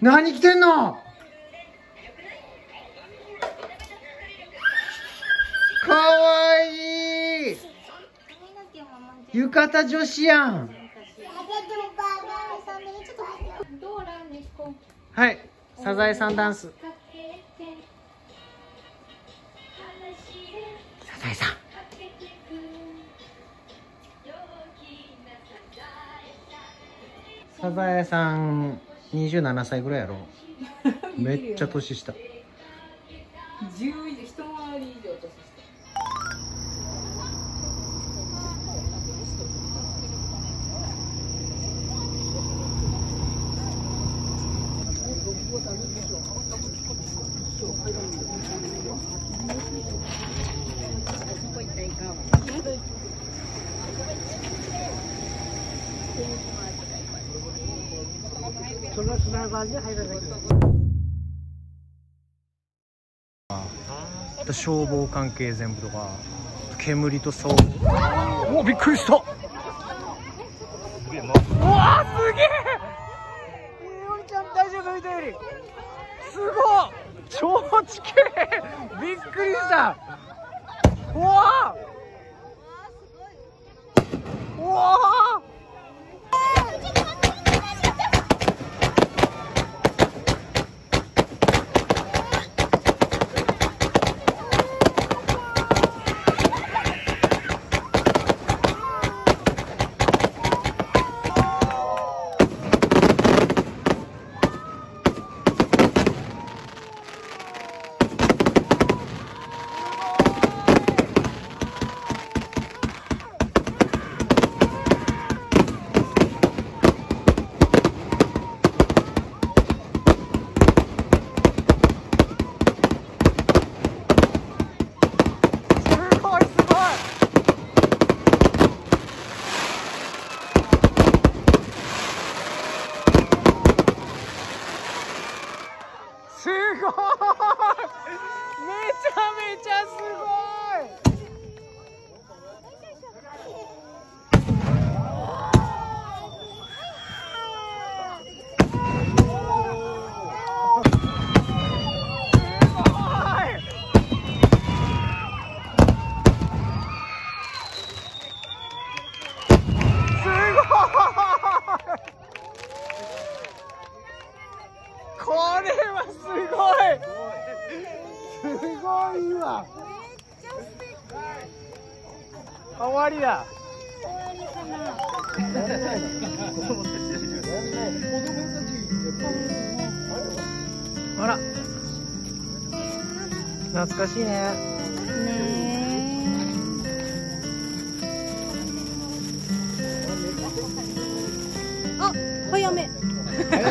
何着てんの？かわいい。浴衣女子やん。はい。サザエさんダンス。サザエさん。サザエさん。27歳ぐらいやろ。めっちゃ年下。10以上一回り以上年下消防関係全部とか煙とそうおびっくりした。うわすげえ。いおりちゃん大丈夫見たよりすごい超地形。びっくりしたうわうわすごいすごいすごいめちゃちゃすごいすごい。すごい。これはすごい。すごいわ。終わりだあら。懐かしいね。あ早め早め